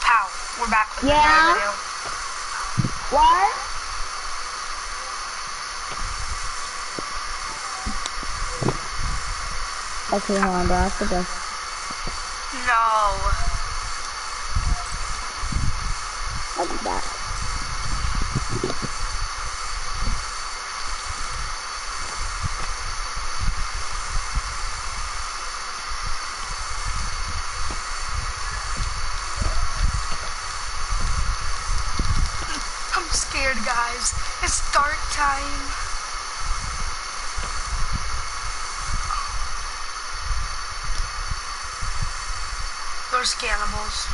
pow. We're back with Yeah? another video. What? Okay, hold on, bro. I have to go. No. I'll be back. I'm scared, guys. It's start time. There's cannibals.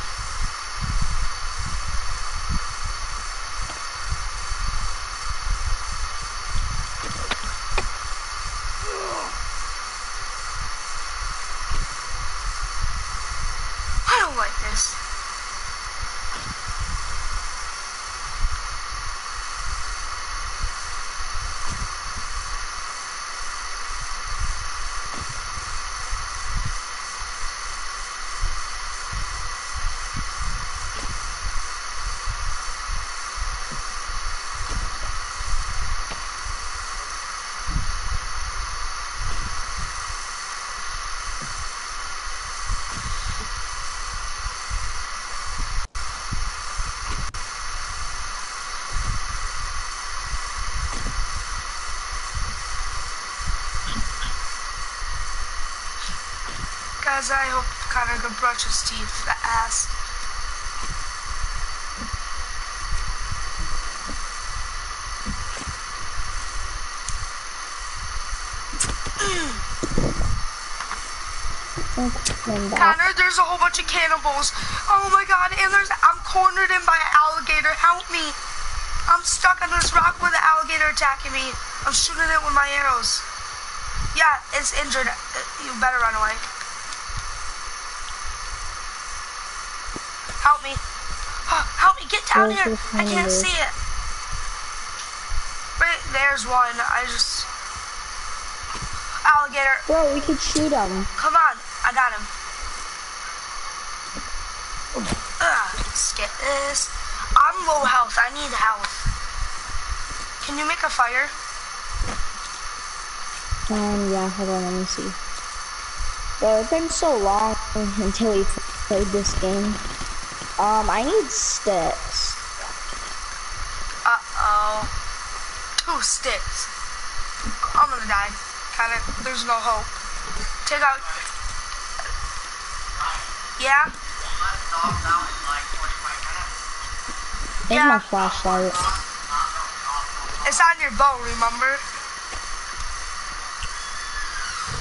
I don't like this. I hope Connor can brush his teeth. The ass. Come back. Connor, there's a whole bunch of cannibals. Oh my god, and there's I'm cornered in by an alligator. Help me. I'm stuck on this rock with an alligator attacking me. I'm shooting it with my arrows. Yeah, it's injured. You better run away. Me. Oh, help me, get down Where's here. I can't see it. Right, there's one. I just... Alligator. Bro, we could shoot him. Come on, I got him. Ugh, skip this. I'm low health. I need health. Can you make a fire? Um, yeah, hold on, let me see. Bro, it's been so long until we played this game. Um, I need sticks. Uh oh. Two sticks. I'm gonna die. Kinda. There's no hope. Take out. Yeah. There's Yeah. my flashlight. It's on your bow. Remember?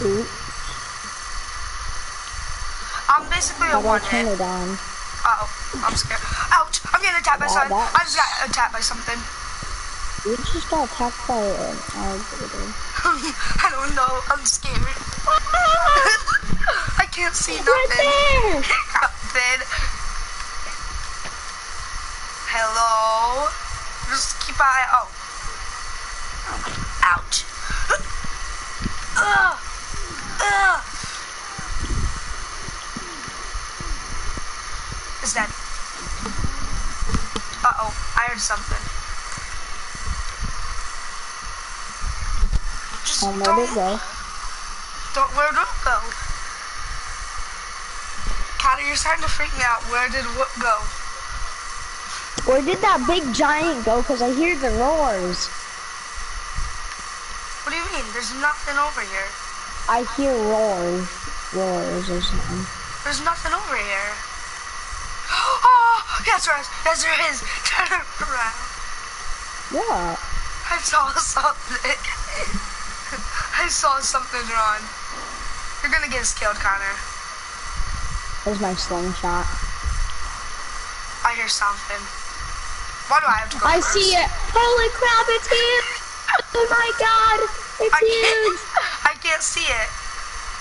Ooh, I'm basically a how do I one turn it on? Uh oh. I'm scared. Ouch! I'm getting attacked by something. I just got attacked by something. We just got attacked by an alligator. I don't know. I'm scared. I can't see Right nothing. there! Nothing. Hello. Just keep eye. Oh. Ouch. Ugh. Ugh. It's dead. Uh oh. I heard something. Just Um, where don't go? don't where did it go? Connor, you're starting to freak me out. Where did what go? Where did that big giant go? Cause I hear the roars. What do you mean? There's nothing over here. I hear roars. Roars or something. There's nothing over here. Yes there is. Yes there is. Turn around. Yeah. I saw something. I saw something wrong. You're gonna get us killed, Connor. There's my slingshot. I hear something. Why do I have to go I first? see it. Holy crap, it's huge! Oh my god, it's I huge! can't, I can't see it.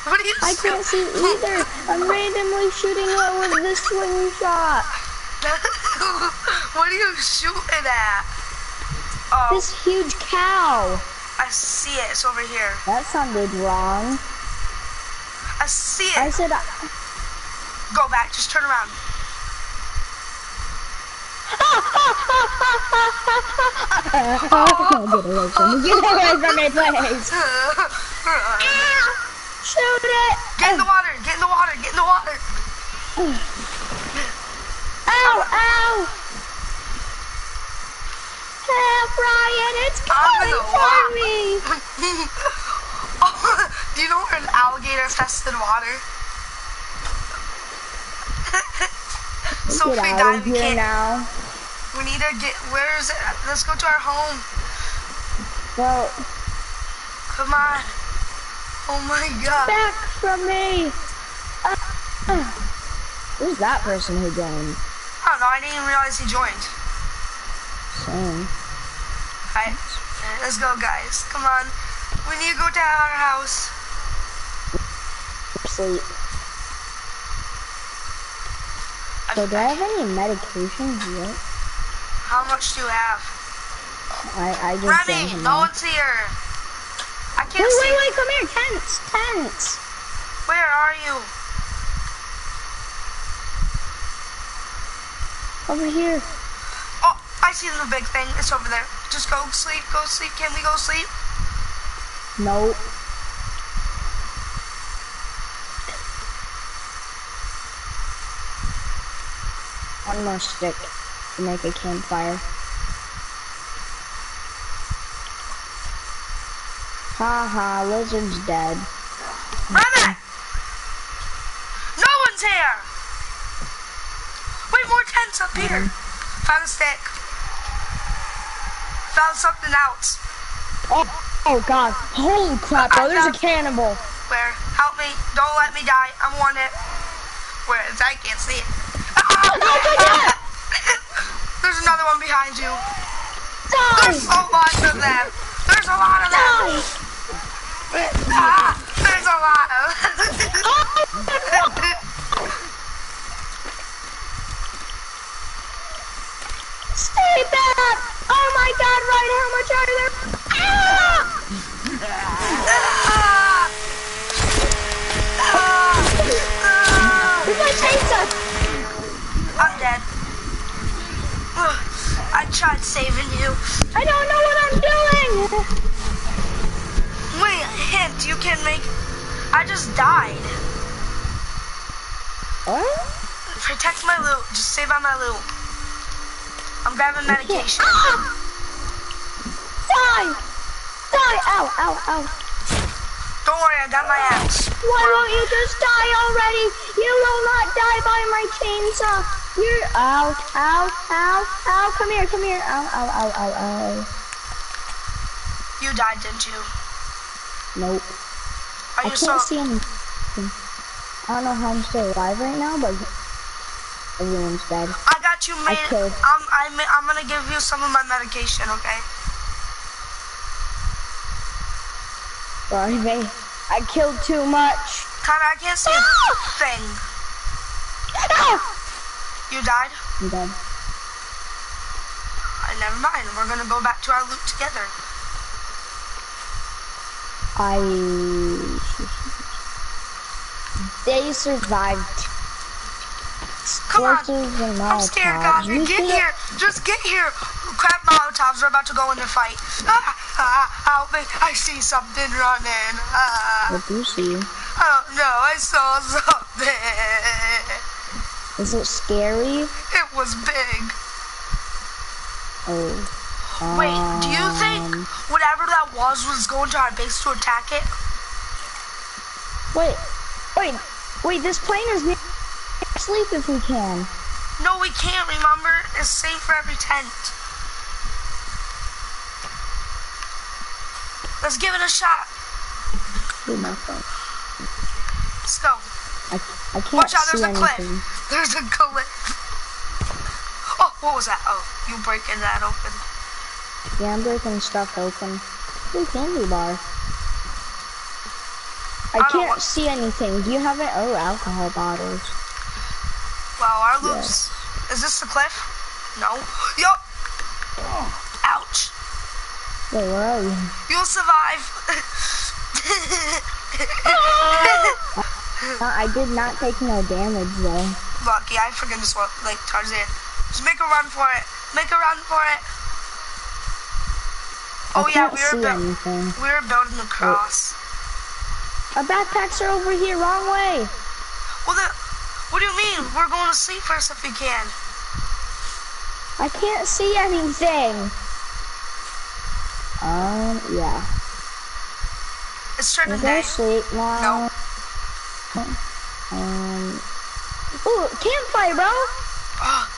What are you I can't see it either. I'm randomly shooting it with this slingshot. what are you shooting at? Oh, This huge cow. I see it. It's over here. That sounded wrong. I see it. I said, uh, Go back. Just turn around. Get away from me. Get away from me, please. Shoot it. Get in the water, get in the water, get in the water. Ow, ow. Help, Ryan. It's coming for me. oh, do you know we're in alligator infested water? so if we die, we can't. now. We need to get. Where is it? Let's go to our home. Well, Come on. Oh my god. back from me. Uh. Who's that person who joined? I don't know. I didn't even realize he joined. Same. Alright, let's go, guys. Come on. We need to go to our house. Sleep. So do I have any medications yet? How much do you have? I, I just Remy, don't no one's here. I can't Wait, see. wait, wait, come here. Tents, tents. Where are you? Over here. Oh, I see the big thing. It's over there. Just go sleep. Go sleep. Can we go sleep? Nope. One more stick to make a campfire. Ha ha, lizard's dead. Remy! No one's here! Tents up here. Found a stick. Found something else. Oh, oh god. Holy crap, bro, there's a cannibal. Where? Help me. Don't let me die. I'm on it. Where is I can't see it. Oh, Ah! There's another one behind you. There's so much of them. There's a lot of them. Ah, there's a lot of Stay back! Oh my god, Ryan, how much are there? Ah! Ah! Ah! My chainsaw? I'm dead. Ugh, I tried saving you. I don't know what I'm doing! Wait, hint, you can make... I just died. What? Protect my loot. Just save on my loot. I'm grabbing medication. Ah! Die! Die! Ow, ow, ow. Don't worry, I got my axe. Why won't you just die already? You will not die by my chainsaw. You're ow, ow, ow, ow. Come here, come here. Ow, ow, ow, ow, ow. You died, didn't you? Nope. Are I can't so... see anything. I don't know how I'm still alive right now, but everyone's dead. I got you man. I'm gonna give you some of my medication, okay? Sorry, babe. I killed too much. Connor, I can't see a thing. Ah! You died? I'm dead. Uh, never mind. We're gonna go back to our loot together. I. They survived. Come on. I'm scared. Connor. You Get here. Just get here. Crap Molotovs. We're about to go in a fight. Ah, ah, help me. I see something running. Ah, What do you see? I don't know. I saw something. Is it scary? It was big. Oh. Wait, do you think Um, whatever that was was going to our base to attack it? Wait, wait, wait, this plane is near sleep if we can. No, we can't, remember? It's safe for every tent. Let's give it a shot. Do my phone. Let's go. I, I can't Watch out, see there's a cliff. anything. There's a cliff. Oh, what was that? Oh, you breaking that open. Yeah, I'm breaking stuff open. Ooh, candy bar. I don't can't see anything. Do you have it? Oh, alcohol bottles. Wow, our loot's... Is this the cliff? No. Yup. Ouch. Wait, where are you? You'll survive. Uh, I did not take no damage though. Lucky, I freaking just want, like Tarzan. Just make a run for it. Make a run for it. Oh I yeah, we were see building. anything. We were building the cross. Our backpacks are over here, wrong way. Well, the, what do you mean? We're going to sleep first if we can. I can't see anything. Um, yeah. It's turning day. sleep now. No. Um. Ooh, campfire, bro. Oh,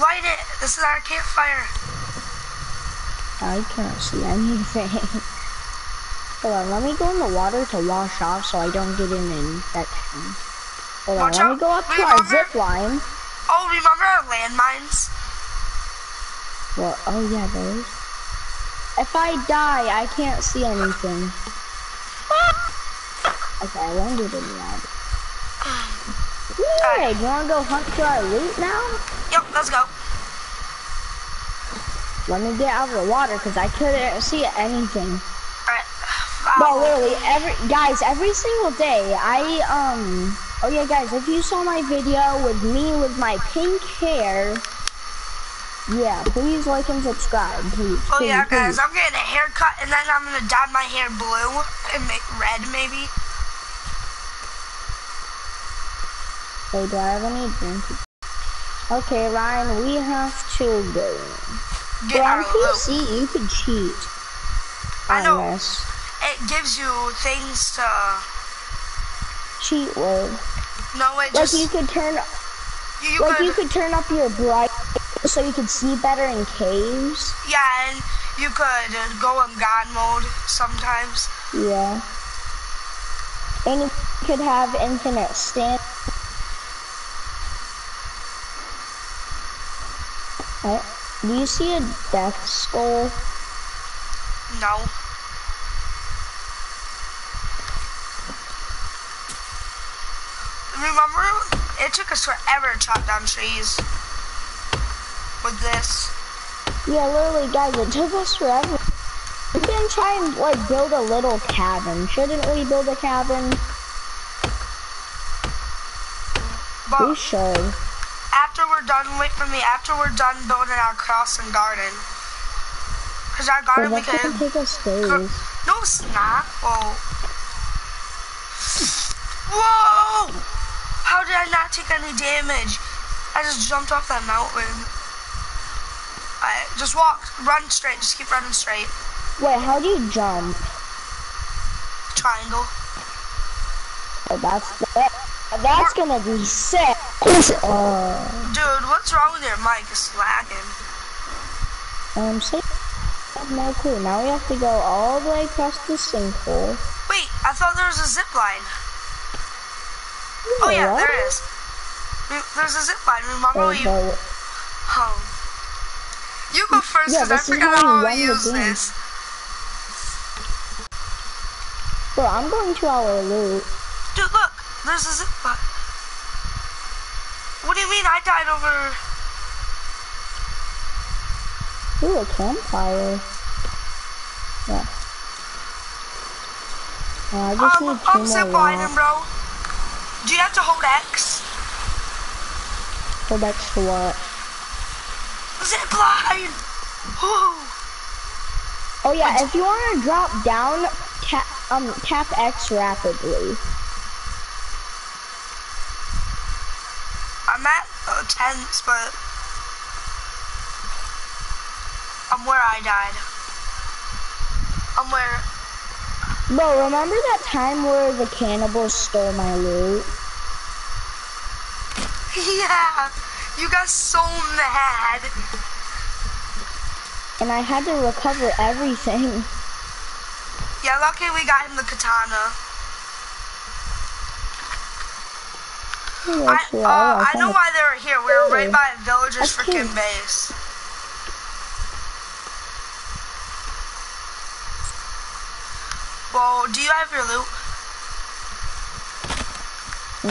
light it. This is our campfire. I can't see anything. Hold on, let me go in the water to wash off so I don't get an infection. Hold on, Watch let me go up to our zip line. Oh, remember our landmines? Well, oh yeah, those. If I die, I can't see anything. Okay, I landed in that. Yay! Do you wanna go hunt for our loot now? Yep, let's go. Let me get out of the water because I couldn't see anything. Alright. Literally every guys, every single day, I um. Oh yeah, guys, if you saw my video with me with my pink hair, yeah, please like and subscribe, please. Oh please, yeah, please. guys, I'm getting a haircut and then I'm gonna dye my hair blue and make red maybe. Hey, do I have any drink? Okay, Ryan, we have to go. Get on. PC, you can cheat. I know. This. It gives you things to. Cheat word. No, it Like just you could turn, you, you like could, you could turn up your bright so you could see better in caves. yeah, and you could go in God mode sometimes. Yeah. And you could have infinite stand. What? Uh, do you see a death skull? No. Remember, it took us forever to chop down trees with this. Yeah, literally, guys, it took us forever. We can try and like build a little cabin. Shouldn't we build a cabin? We should. after we're done, wait for me, after we're done building our cross and garden. Because our But garden we that's gonna can... take us days. No, it's not. Whoa. Whoa! How did I not take any damage? I just jumped off that mountain. I just walk, run straight, just keep running straight. Wait, how do you jump? Triangle. Oh, that's that. That's gonna be sick. Uh, Dude, what's wrong with your mic? It's lagging. um, have no clue. Now we have to go all the way across the sinkhole. Wait, I thought there was a zip line. Oh yeah, there is. There's a zip line. Remember Oh, but- Oh. You go first, Yeah, because I forgot how to use this. Bro, I'm going to our loot. Dude, look, there's a zip line. What do you mean I died over? Ooh, a campfire. Yeah. Uh, I just Um, need two I'm more zip lining, bro. Do you have to hold X? Hold X to what? Zip line! Oh yeah, if you want to drop down, tap, um, tap X rapidly. I'm at uh, tents, but I'm where I died. I'm where. Bro, remember that time where the cannibals stole my loot? Yeah, you got so mad. And I had to recover everything. Yeah, lucky we got him the katana. I, uh, I know why they were here. We were right by a villager's freaking base. Well, do you have your loot?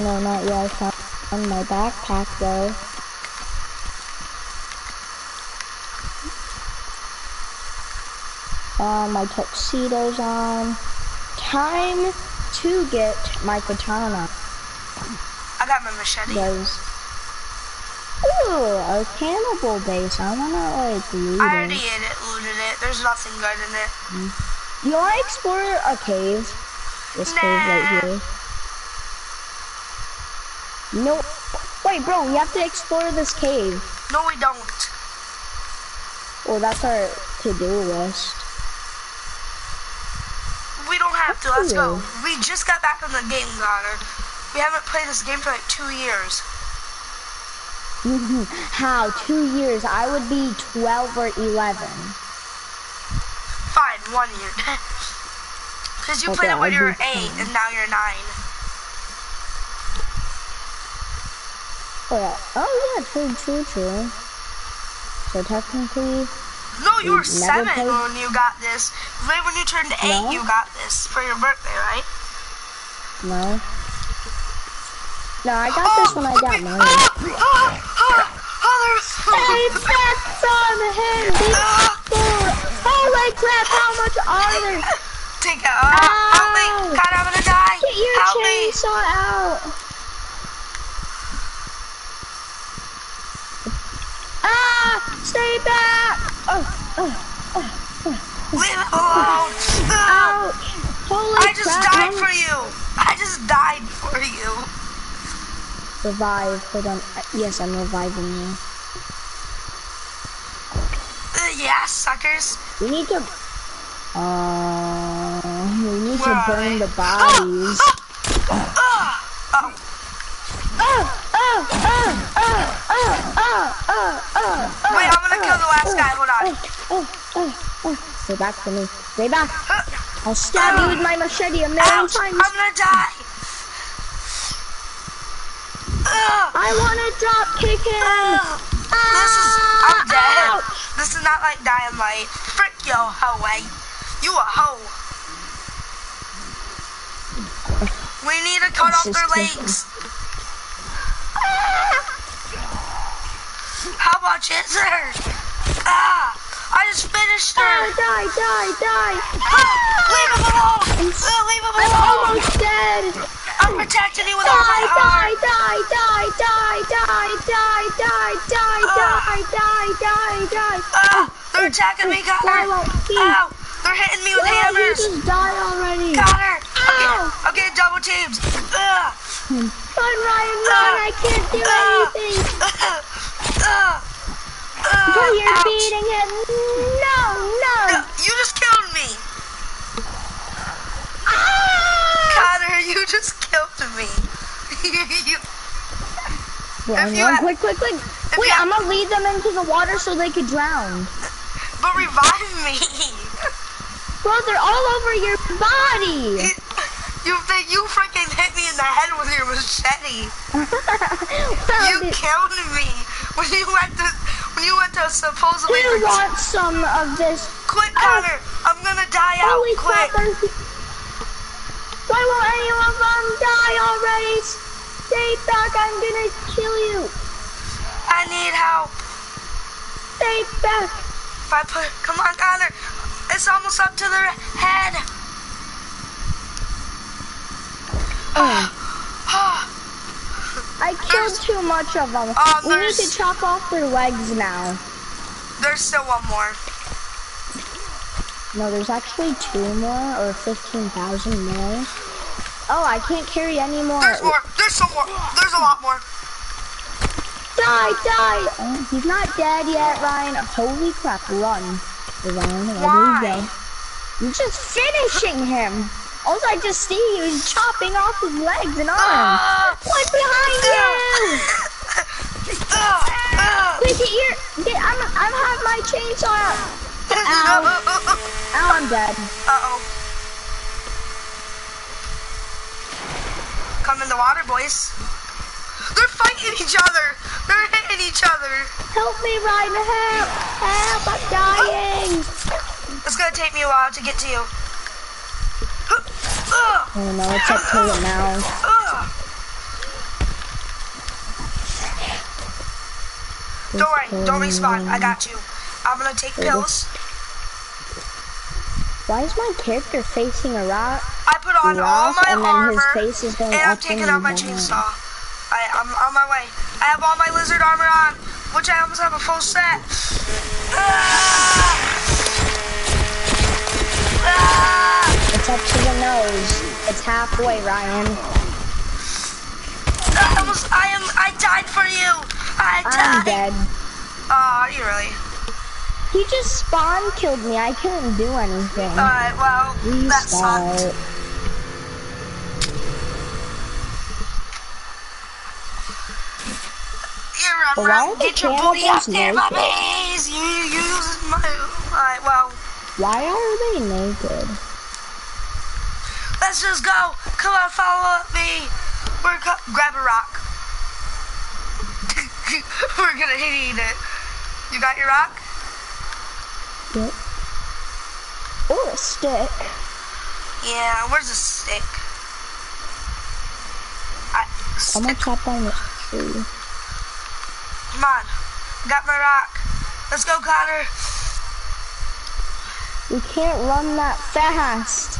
No, not yet. I found my backpack though. Uh, my tuxedo's on. Time to get my katana, I got my machete. Ooh, a cannibal base. I wanna like loot I it. already ate it, looted it. There's nothing good in it. You wanna explore a cave? This cave right here. No. Wait, bro, we have to explore this cave. No, we don't. Well, that's our to-do list. We don't have to. Let's go. We just got back in the game, Connor. We haven't played this game for like two years. How? Two years? I would be 12 or 11. One year. Because you Okay, played it when you were eight, and now you're nine. Oh, yeah. Oh, yeah, true, true, true. So technically, No, you were seven played- when you got this. Right when you turned eight, No. you got this for your birthday, right? no. No, I got this when I got mine. Ah, ah, ah, ah, Hey, there's- that's on him, big Holy crap, how much are there? Take it. Uh, help me. God, I'm gonna die. Get your help me. chainsaw out. Ah, stay back. Oh, oh, oh, Leave it alone. Ouch. Holy I just crap. died for you. I just died for you. Revive. Hold on. Yes, I'm reviving you yeah, suckers. We need to. Uh, we need Where to burn they? the bodies. Wait, I'm gonna kill the last guy. Hold on. Stay back for me. Stay back. I'll stab you with my machete a million times. I'm gonna die. I want to drop kick him. This is, I'm dead. Ouch. This is not like dynamite. Frick yo, hoe, eh? You a hoe. We need to cut off their legs. How about scissors? Ah, I just finished Ah, her. die, die, die. Ah, leave him alone. Uh, leave him I'm almost dead. I'm protecting you with die, all my die, heart. Die, die, die, die, die, die, die, die, ah. die, die, die. Ah, they're attacking me, Connor. Ow, they're hitting me with hammers. You already. Connor. Ow. Okay, okay double teams. Ah. Ugh. Run, Ryan, run. Uh, I can't do anything. Uh, uh, uh, you're beating him. No, no. you just killed me. Connor, you just killed me. You- Run, If you had- quick, quick, quick. Wait, I'm gonna lead them into the water so they could drown. but revive me. Bro, they're all over your body. You think you freaking hit me in the head with your machete. You it. killed me when you went to when you went to supposedly protect- wants some of this? Quick, Connor! I'm gonna die out. Holy quick! crap, there's... Why won't any of them die already? Stay back, I'm gonna kill you. I need help. Stay back. If I put, come on, Connor. It's almost up to their head. I killed too much of them. Um, we need to chop off their legs now. There's still one more. No, there's actually two more, or 15,000 more. Oh, I can't carry any more. There's more. There's some more. There's a lot more. Die, die! Oh, he's not dead yet, Ryan. Holy crap, run. Ryan, there Why? you go. You're just finishing him. Also, I just see he was chopping off his legs and arms. Ah! What's behind you? Ugh, ugh. Quick, get your, get, I'm, I'm have my chainsaw out. Ow. Ow, I'm dead. Uh-oh. Come in the water, boys. They're fighting each other. They're hitting each other. Help me, Ryan, help. Help, I'm dying. It's gonna take me a while to get to you. Oh no, it's up to it now. Don't worry, don't respawn. I got you. I'm gonna take pills. Why is my character facing a rock? I put on all rock my and then armor, his face is going and I'm taking out my chainsaw. I, I'm on my way. I have all my lizard armor on. which I almost have a full set. Ah! Ah! It's up to the nose. It's halfway, Ryan. I almost, I am, I died for you. I died. I'm dead. Oh, are you really? He just spawn killed me. I couldn't do anything. Alright, well, that Restart. sucked. Here, run, run. Get your booty up there, naked? You use my. Alright, well, Why are they naked? let's just go. Come on, follow me. We're co- grab a rock. We're gonna eat it. You got your rock? Yep. Or a stick. Yeah, where's the stick? I, I'm gonna stick. tap on this tree. Come on. Got my rock. Let's go, Connor. We can't run that fast.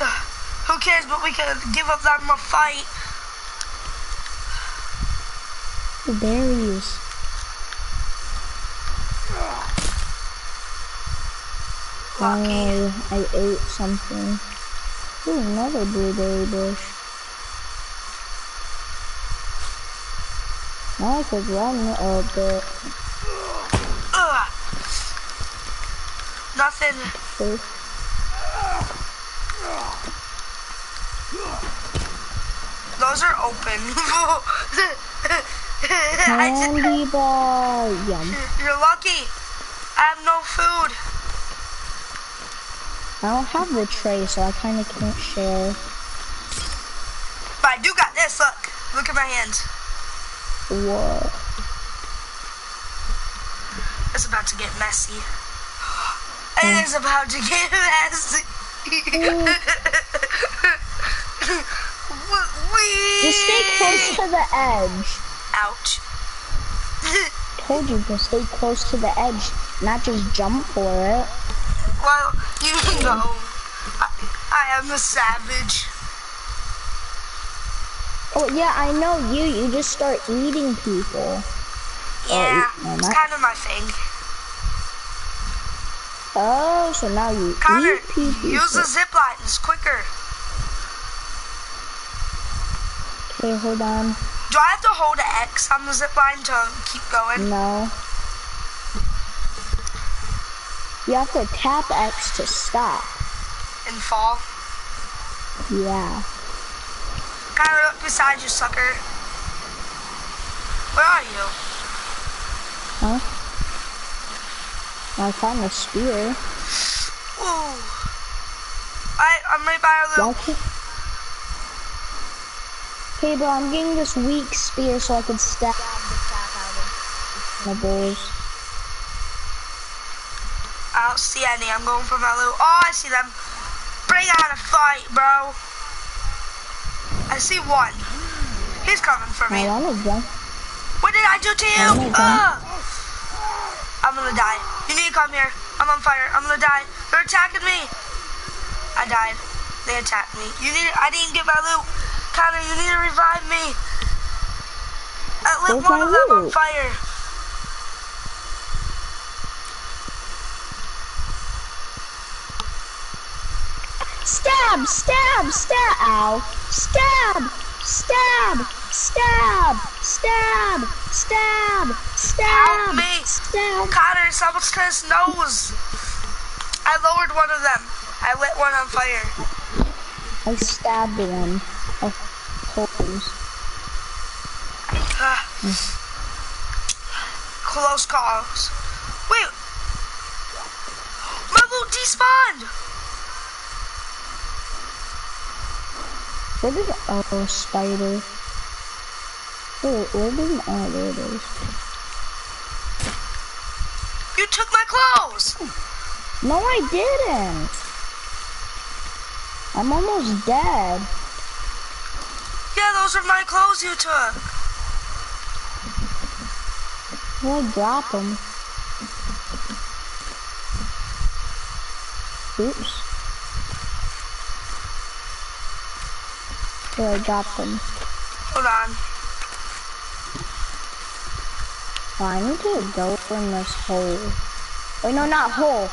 Who cares, but we can give up that more fight. The berries. Lucky. Oh, I ate something. Ooh, another blueberry bush. Now I could run a bit. Nothing. Those are open. Candy bar. Yum. you're lucky. I have no food. I don't have the tray, so I kind of can't share. But I do got this. Look. Look at my hands. What? It's about to get messy. It is about to get messy. Just stay close to the edge. Ouch. Told you to stay close to the edge, not just jump for it. Well, you know, I, I am a savage. Oh yeah, I know you. You just start eating people. Oh, yeah, eat- no, it's kind of my thing. Oh, so now you Connor, eat people. use the zip line. It's quicker. Okay, hold on. Do I have to hold X on the zip line to keep going? No. You have to tap X to stop. and fall? Yeah. Connor, look beside you, sucker. Where are you? Huh? I found a spear. Ooh. I, I'm right by our Why little... can't... Okay, bro, I'm getting this weak spear so I can stab the crap out of my bulls. I don't see any. I'm going for my little... Oh, I see them. Bring on a fight, bro. I see one. He's coming for me. I want to. What did I do to you? Oh my God. Ugh. I'm gonna die. You need to come here. I'm on fire. I'm gonna die. They're attacking me. I died. They attacked me. You need. I didn't get my loot. Connor, you need to revive me. I lit Where's one of them on fire. Stab! Stab! Stab! Ow! Stab! Stab! Stab! Stab! Stab! Stab! Help me. Stab! Connor, someone's to his nose. I lowered one of them. I lit one on fire. I stabbed one. Of holes. Ah. Close calls. Wait. My loot despawned. Where did oh spider? Wait, where did oh there it is. You took my clothes. No, I didn't. I'm almost dead. Yeah, those are my clothes you took. I drop them? Oops. I dropped them? Hold on. Oh, I need to go in this hole. Wait, no, not hole.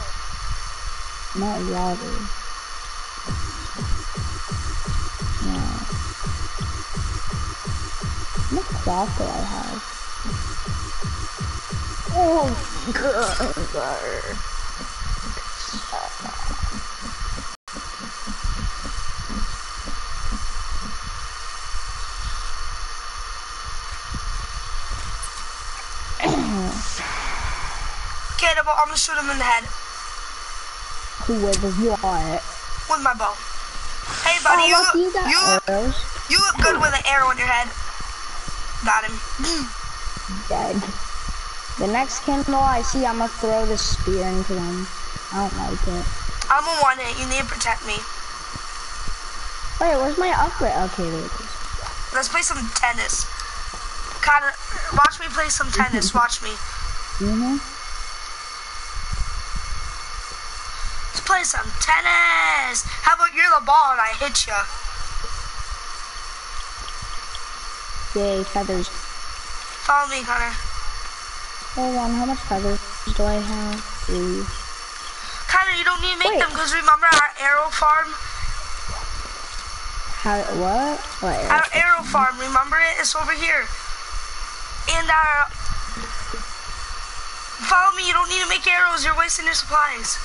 Not water. No. Much cloth do I have? Oh, God. Double, I'm gonna shoot him in the head Who with what? with my bow. Hey, buddy, oh, you, look, you look, you look good with an arrow in your head. Got him. Dead. The next cannibal I see, I'm gonna throw the spear into him. I don't like it. I'm gonna want it. You need to protect me. Wait, where's my upgrade? Okay, there it is. Let's play some tennis. Connor, watch me play some tennis. Watch me. Mm-hmm. Let's play some tennis. How about you're the ball and I hit you? Yay, feathers. Follow me, Connor. Hold on, how much feathers do I have? Three. Connor, you don't need to make Wait. them because remember our arrow farm? How, what? What? Our arrow farm, remember it? It's over here. And our... Follow me, you don't need to make arrows. You're wasting your supplies.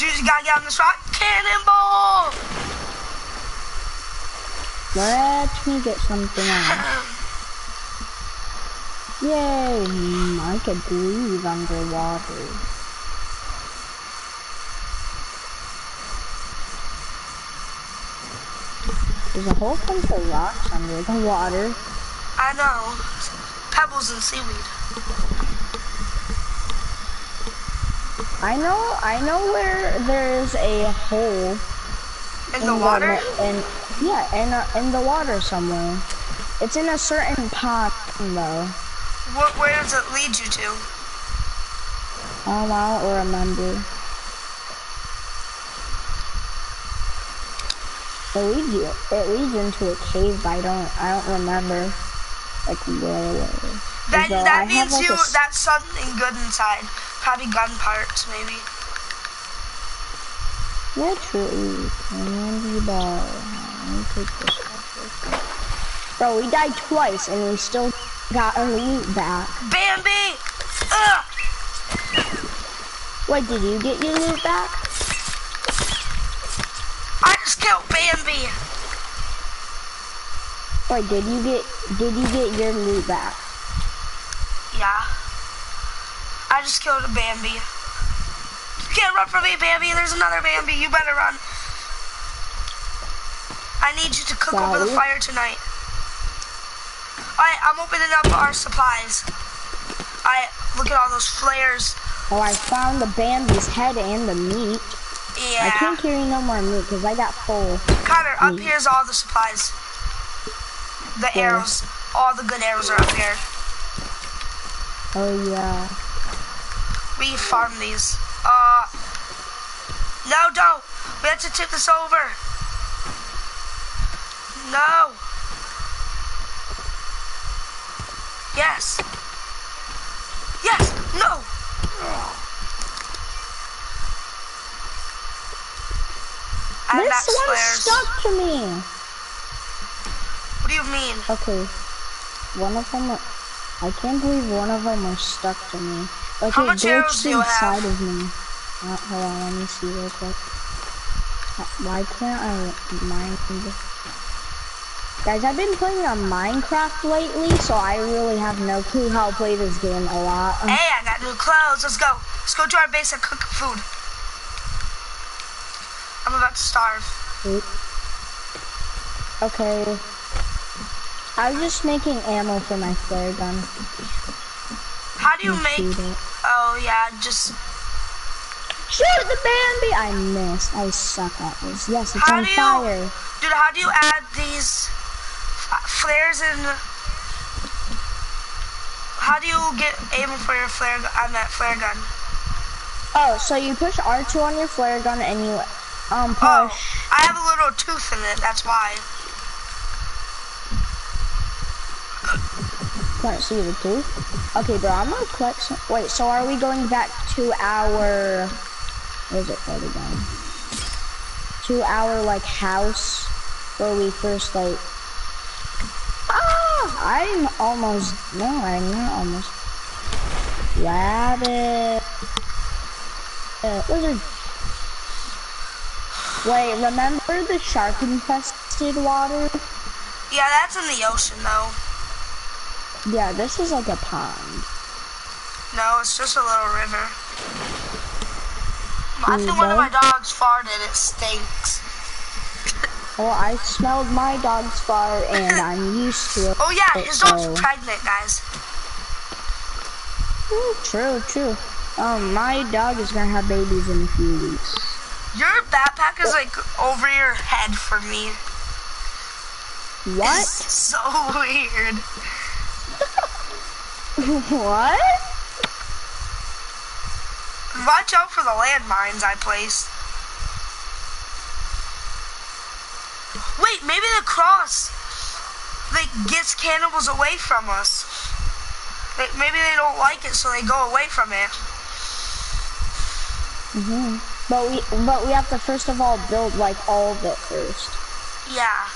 Dude, you gotta get on this rock. Cannonball! Let me get something else. Yay, I could breathe underwater. There's a whole bunch of rocks under the water. I know. Pebbles and seaweed. I know, I know where there's a hole In the water? and yeah, in uh, in the water somewhere. It's in a certain pond though. What, where does it lead you to? Um, I don't remember. It leads you. It leads into a cave, but I don't. I don't remember. Like where. where. That, Though that means like, you, a that's something good inside. Probably gun parts, maybe. Literally, candy bar. Let me take this off. Bro, we died twice and we still got our loot back. Bambi! Ugh! Wait, did you get your loot back? I just killed Bambi! Wait, did you get did you get your loot back? Yeah. I just killed a Bambi. You can't run from me, Bambi. There's another Bambi. You better run. I need you to cook over the fire tonight. Alright, I'm opening up our supplies. Alright, look at all those flares. Oh, I found the Bambi's head and the meat. Yeah. I can't carry no more meat because I got full. Connor, up Mm. here's all the supplies. The Where? arrows. All the good arrows are up here. Oh yeah. We farm these. Uh, no, don't. We have to tip this over. No. Yes. Yes. No. And this one stuck to me. What do you mean? Okay. One of them. Are, I can't believe one of them was stuck to me. Like How it glitched do you have? inside of me. Uh, hold on, let me see real quick. Uh, Why can't I mind? Guys, I've been playing on Minecraft lately, so I really have no clue how to play this game a lot. Um, Hey, I got new clothes. Let's go. Let's go to our base and cook food. I'm about to starve. Okay. I was just making ammo for my flare gun. How do you make? Oh yeah, just Shoot the Bambi! I missed. I suck at this. Yes, it's How on you- fire. dude. How do you add these f- flares in? How do you get aim for your flare? on that flare gun? Oh, so you push R2 on your flare gun and you um push. Oh, I have a little tooth in it. That's why. Can't see the two. Okay, bro, I'm gonna collect some. Wait, so are we going back to our. Where is it further down? To our, like, house where we first, like. Ah! I'm almost. No, I'm not almost. Rabbit. Uh, lizard. Wait, remember the shark infested water? Yeah, that's in the ocean though. Yeah, this is like a pond. No, it's just a little river. I think one of my dogs farted. It stinks. Well, I smelled my dog's fart and I'm used to it. Oh yeah, his dog's so- pregnant, guys. True, true. Um, my dog is gonna have babies in a few weeks. Your backpack is like over your head for me. What? It's so weird. What? Watch out for the landmines I placed. Wait, maybe the cross like gets cannibals away from us. Like, maybe they don't like it, so they go away from it. hmm But we, but we have to first of all build like all of it first. Yeah.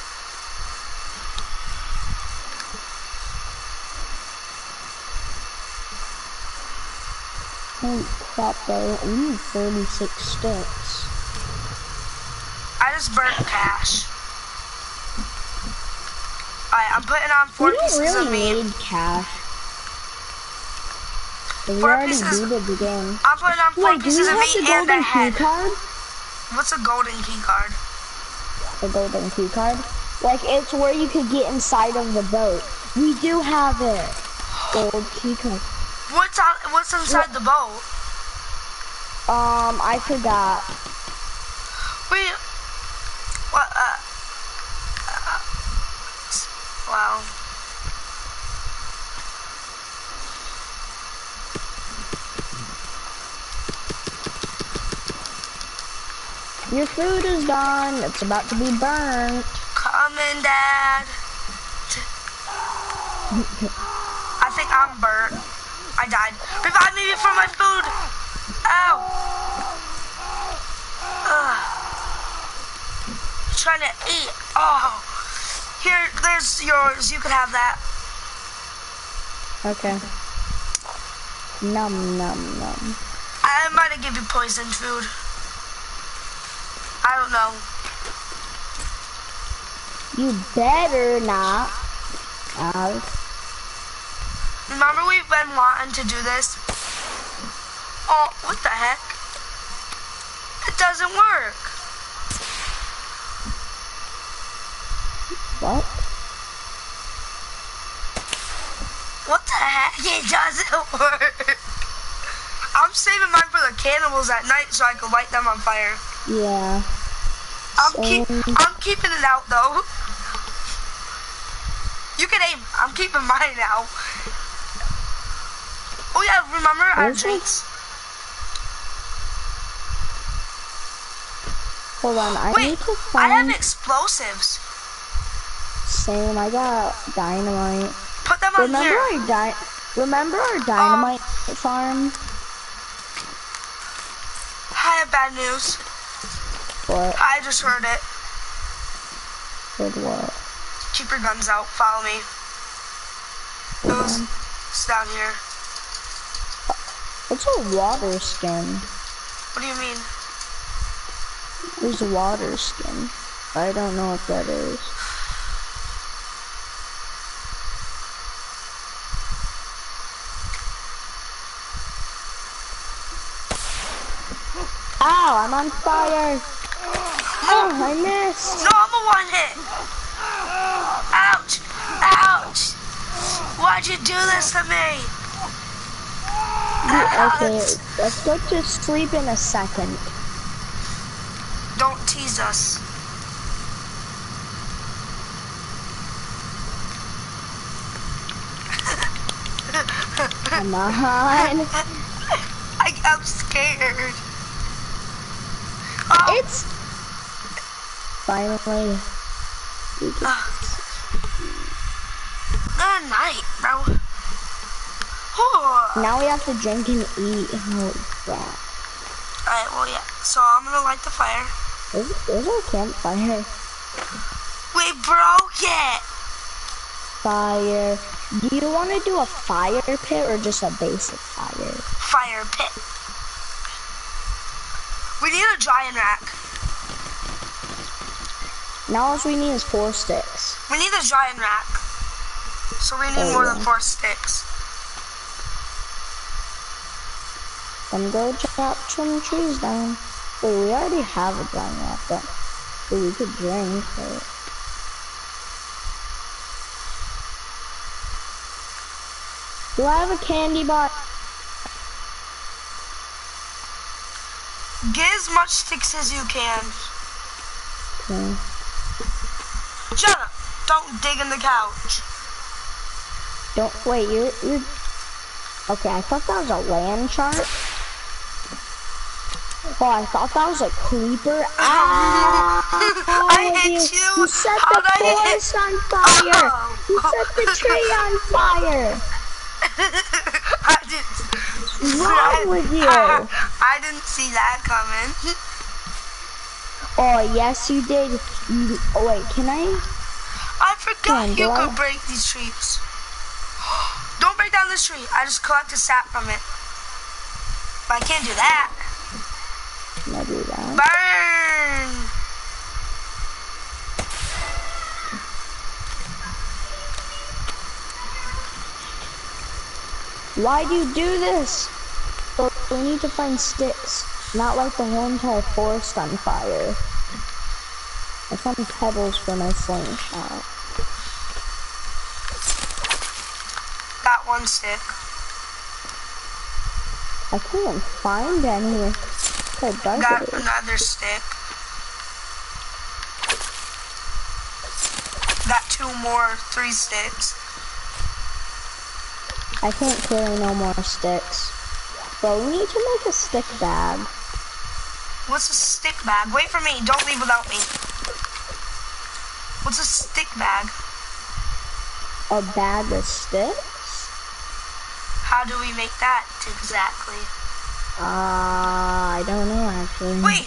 Holy crap, though. We need 36 sticks. I just burnt cash. Alright, I'm putting on four we pieces don't of really meat. need cash. we Four already pieces- booted the game. I'm putting on four Wait, pieces of meat the and the head. card? What's a golden key card? The golden key card? Like, it's where you could get inside of the boat. We do have it. Gold key card. What's on? What's inside the boat? Um, I forgot. Wait. What? Uh. uh wow. Your food is done. It's about to be burnt. Coming, Dad. I think I'm burnt. Revive me for my food. Ow. Ugh. Trying to eat. Oh. Here, there's yours. You can have that. Okay. Num num num. I might have give you poisoned food. I don't know. You better not. Alex. Been wanting to do this? Oh, what the heck? It doesn't work. What? What the heck? It doesn't work. I'm saving mine for the cannibals at night so I can light them on fire. Yeah. I'm keep I'm keeping it out though. You can aim. I'm keeping mine out. Yeah, remember our Where's it? Hold on. I Wait, need to find... I have explosives. Same. I got dynamite. Put them on Remember here. our di- Remember our dynamite oh. farm? I have bad news. What? I just heard it. Good what? Keep your guns out. Follow me. It was, it's down here. What's a water skin? What do you mean? There's a water skin. I don't know what that is. Ow, I'm on fire. Oh, I missed. No, I'm a one hit. Ouch! Ouch! Why'd you do this to me? Okay, let's go to sleep in a second. Don't tease us. Come on. I, I'm scared. Oh, It's finally. good night, bro. Now we have to drink and eat. Oh, crap. Alright, well, yeah. So I'm gonna light the fire. Where's our campfire? We broke it! Fire. Do you want to do a fire pit or just a basic fire? Fire pit. We need a giant rack. Now all we need is four sticks. We need a giant rack. So we need Oh, more than four sticks. Then go chop some trees down. Wait, we already have a giant rack, but we could drink. But... Do I have a candy bar? Get as much sticks as you can. Okay. Shut up. Don't dig in the couch. Don't wait. You're you're. Okay, I thought that was a land chart. Oh, I thought that was a creeper. Ah! I hit you. You set How'd the forest on fire. Oh. You set the tree on fire. I didn't. What's wrong with you? I didn't see that coming. Oh yes, you did. You, oh wait, can I? I forgot on, you do could I- break these trees. Don't break down this tree. I just collect collected sap from it. But I can't do that. Why do you do this? So we need to find sticks, not like the whole entire forest on fire. I found pebbles for my slingshot. Got one stick. I can't find any. Dark Got it another stick. Got two more, three sticks. I can't carry no more sticks. But we need to make a stick bag. What's a stick bag? Wait for me. Don't leave without me. What's a stick bag? A bag of sticks? How do we make that exactly? Uh, I don't know actually. Wait,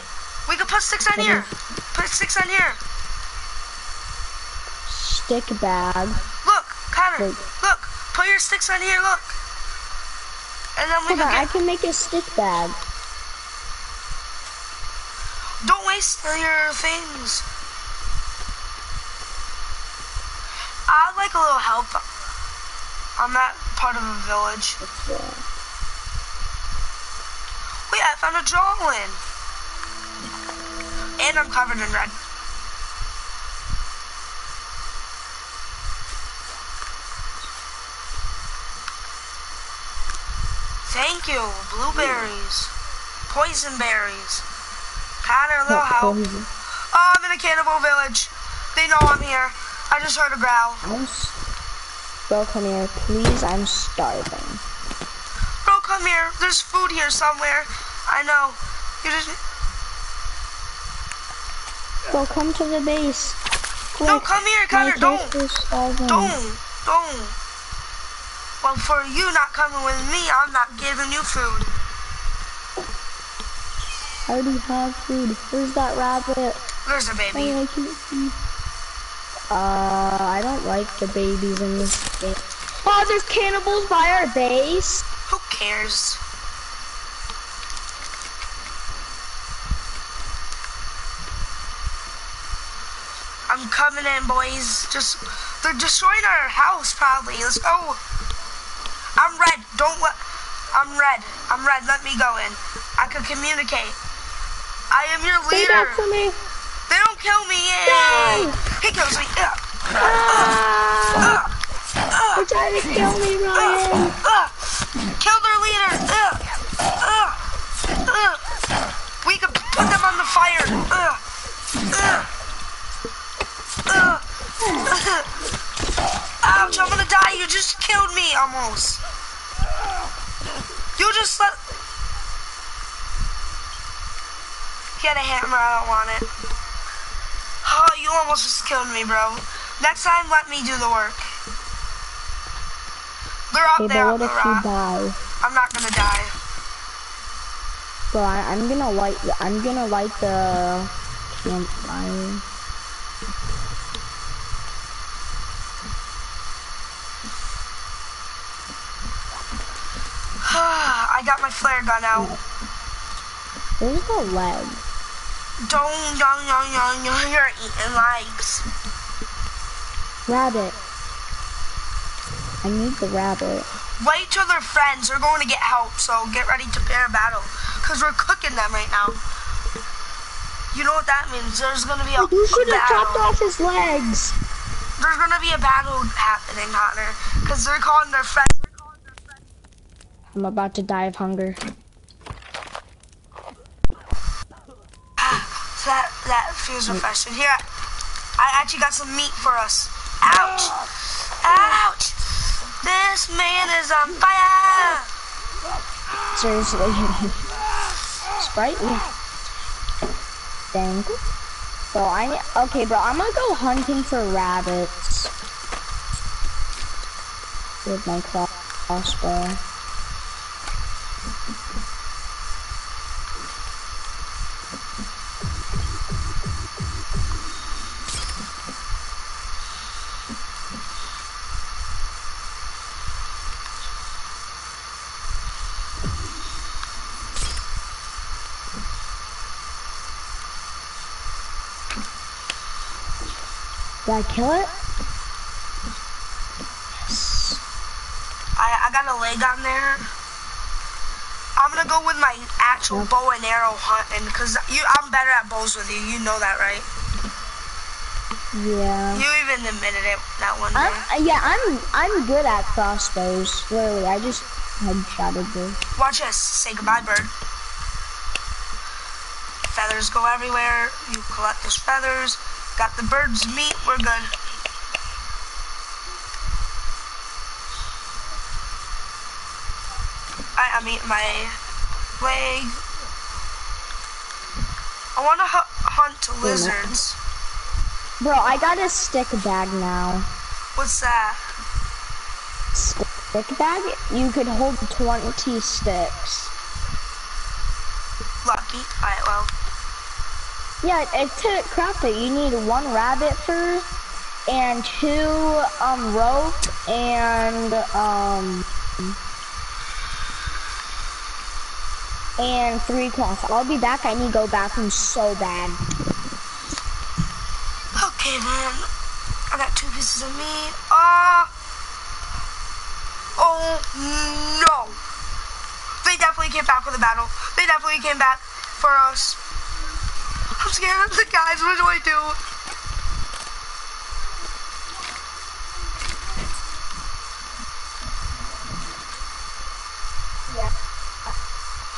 we could put sticks on here. Put sticks on here. Stick bag. Look, Connor. Wait. Look, put your sticks on here. Look. And then we Hold can on, I can make a stick bag. Don't waste your things. I'd like a little help on that part of the village. Wait, I found a drawing. And I'm covered in red. Thank you. Blueberries. Poison berries. Connor, a little help. Poison. Oh, I'm in a cannibal village. They know I'm here. I just heard a growl. Bro, come here, please. I'm starving. Bro, come here. There's food here somewhere. I know. You just Bro, come to the base. no. Come here, Connor. Don't, don't, don't. Well, for you not coming with me, I'm not giving you food. I already have food. Where's that rabbit? There's a baby. I can see. Uh, I don't like the babies in this game. Oh, there's cannibals by our base. Who cares? I'm coming in, boys. Just they're destroying our house, probably. Let's go. I'm red. Don't let. I'm red. I'm red. Let me go in. I can communicate. I am your Stay leader. back from me. They don't kill me. Yay! No. He kills me. Ugh. Ah! Uh. Ugh. Ugh. They're trying to kill me, uh, Ryan. Ugh. Kill their leader. Ugh. Ugh. Ugh. We can put them on the fire. Ugh. Ugh. Ugh. Ugh. Ouch, I'm gonna die. You just killed me almost. You just let. Had a hammer. I don't want it. Oh, you almost just killed me, bro. Next time, let me do the work. They're up Hey, there what the if you die? I'm not gonna die. Bro, I, I'm gonna light. I'm gonna light the campfire. I got my flare gun out. Where's the leg? Don't, don't, don't, don't, don't, you're eating legs. Rabbit. I need the rabbit. Wait till they're friends. They're going to get help, so get ready to prepare a battle. Because we're cooking them right now. You know what that means? There's going to be a, You should have chopped off his legs. There's going to be a battle happening, Connor. Because they're calling their friends. I'm about to die of hunger. That, that feels refreshing. Here, I actually got some meat for us. Ouch! Ouch! This man is on fire! Seriously. Sprite? You. So I okay, bro. I'm gonna go hunting for rabbits with my crossbow. Did I kill it? Yes. I, I got a leg on there. I'm gonna go with my actual Yep. bow and arrow hunting because you I'm better at bows with you. You know that, right? Yeah. You even admitted it that one I'm day. uh, yeah. I'm I'm good at crossbows. Literally, I just headshotted this. Watch this. Say goodbye, bird. Feathers go everywhere. You collect those feathers. Got the bird's meat. We're good. I, I'm eating my leg. I want to hu- hunt lizards. Bro, I got a stick bag now. What's that? Stick bag? You could hold 20 sticks. Lucky. Alright, well. Yeah, it, to craft it, you need one rabbit fur and two um rope and um and three cloth. I'll be back. I need to go bathroom so bad. Okay, man. I got two pieces of meat. Ah. oh no. They definitely came back for the battle. They definitely came back for us. I'm scared of the guys. What do I do?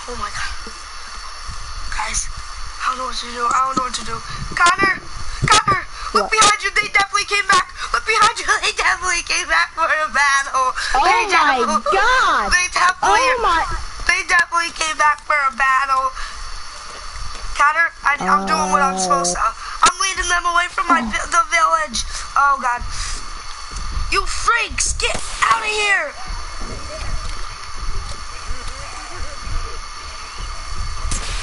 Oh my god. Guys, I don't know what to do. I don't know what to do. Connor! Connor! Look What? behind you. They definitely came back. Look behind you. They definitely came back for a battle. Oh they my god! They definitely, Oh my! they definitely came back for a battle. Connor, I, I'm doing what I'm supposed to. I'm leading them away from my vi- the village. Oh god. You freaks, get out of here!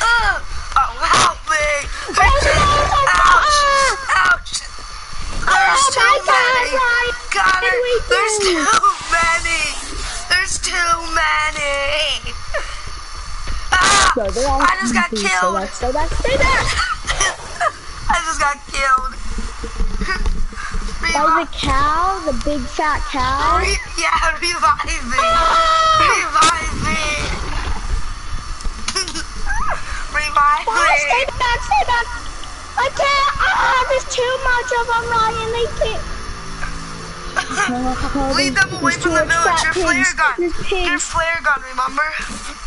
Ugh! Oh, help me! Ouch! Ouch! There's Oh too God, many! Ryan, Connor, what did we there's too many! There's too many! So they're all I just got killed! So that's, so that's, stay there! I just got killed! By the cow, the big fat cow. re- yeah, revive me! Revive me! revive Oh, stay back, stay back. I can't. Ah, there's too much of them, Ryan. They can't. Lead them away from the village. Your flare gun. Your flare gun, remember?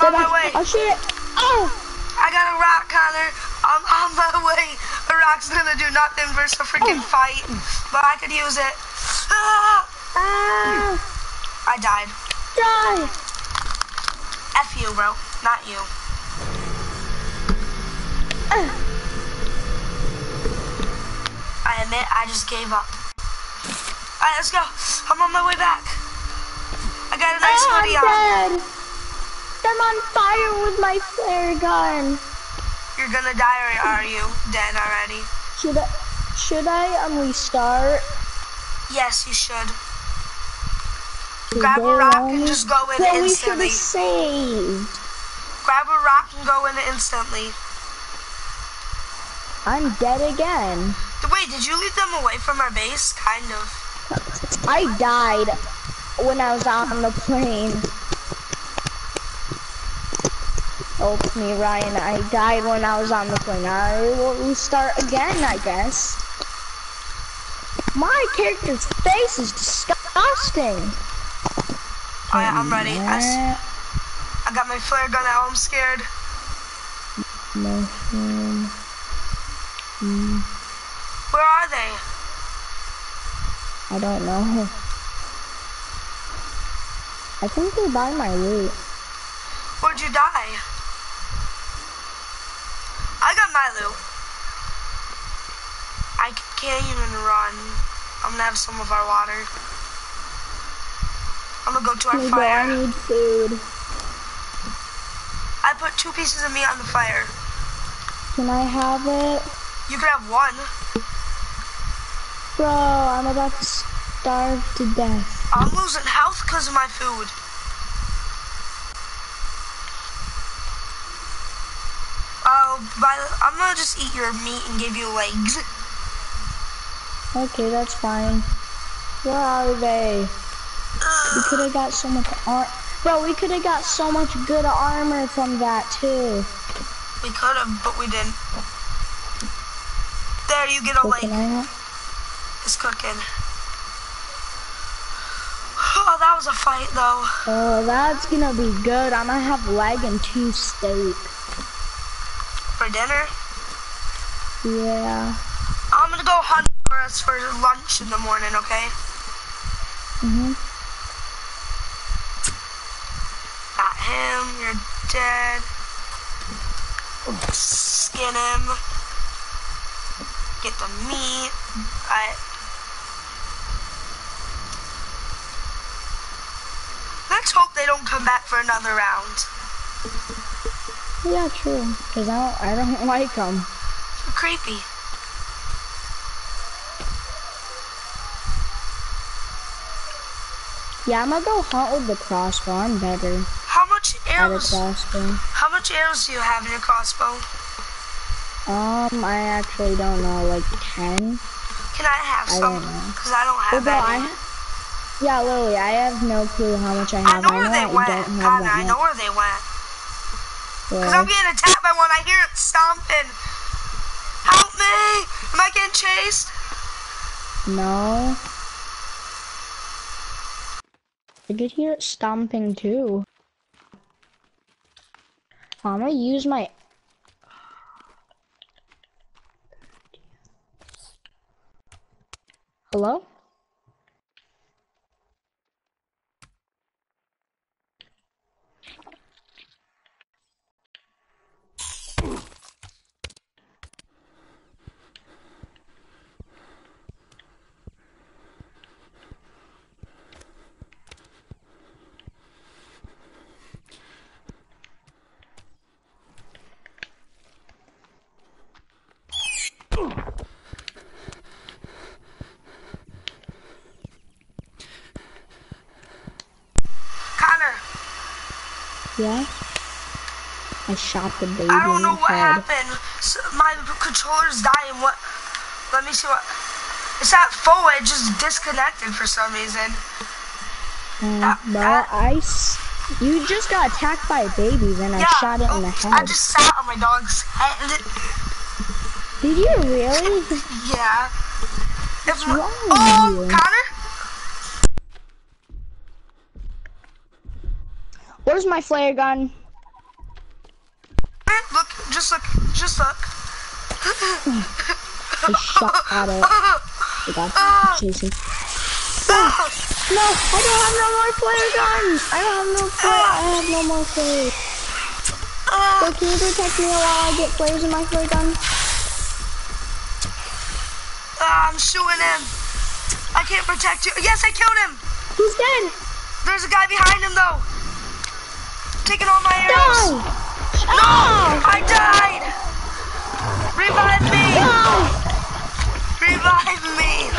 I'm on my way. Oh shit. Oh. I got a rock, Connor. I'm on my way. A rock's gonna do nothing versus a freaking Oh. fight, but I could use it. Ah! Ah. I died. Die. F you, bro. Not you. Ah. I admit I just gave up. Alright, let's go. I'm on my way back. I got a nice oh, hoodie on. I'm on fire with my flare gun. You're gonna die or are you dead already? Should I, should I um restart? Yes, you should. Grab a rock and just go in Then we should instantly. have saved. Grab a rock and go in instantly. I'm dead again. Wait, did you leave them away from our base? Kind of. I died when I was out on the plane. It's me, Ryan. I died when I was on the plane. I will restart again, I guess. My character's face is disgusting. Alright, I'm ready. I, I got my flare gun out. I'm scared. Mushroom. Mm. Where are they? I don't know. I think they're by my loot. Where'd you die? I got my loot. I can't even run. I'm gonna have some of our water. I'm gonna go to our oh fire. bro, I need food. I put two pieces of meat on the fire. Can I have it? You can have one. Bro, I'm about to starve to death. I'm losing health because of my food. Oh, by the, I'm gonna just eat your meat and give you legs. Okay, that's fine. Where are they? We could have got so much ar- Bro, we could have got so much good armor from that too. We could have, but we didn't. There, you get a leg. It's cooking. Oh, that was a fight though. Oh, that's gonna be good. I'm gonna have leg and two steak. For dinner, Yeah. I'm gonna go hunt for us for lunch in the morning, okay? Mhm. Got him, you're dead. Skin him. Get the meat. I. Let's hope they don't come back for another round. Yeah, true. Cause I don't, I don't like them. Creepy. Yeah, I'm gonna go hunt with the crossbow. I'm better How much arrows? How much arrows do you have in your crossbow? Um, I actually don't know, like ten. Can I have I some? know. Because I don't have I any. ha- yeah, Lily, I have no clue how much I have. I know where they I went. don't have Connor, that I know where they went. Because I'm getting attacked by one. I hear it stomping. Help me! Am I getting chased? No. I did hear it stomping too. I'm gonna use my. Hello? Connor, Yeah? I shot the baby I don't know what head. happened. S my controller's dying. What? Let me see what. It's at full. It just disconnected for some reason. Uh, I. s- You just got attacked by a baby, then I shot it in the oops, head. I just sat on my dog's head. Did you really? Yeah. If my, wrong with oh, you? Connor. Where's my flare gun? Just look, just look. I shot at it. I got ah. chasing. Ah. No, I don't have no more flare guns. I don't have no ah. flare. I have no more flares. So can you protect me while I get flares in my flare gun? Ah, I'm shooting him. I can't protect you. Yes, I killed him. He's dead. There's a guy behind him though. Taking all my arrows. No. No, I died. Revive me. No. Revive me.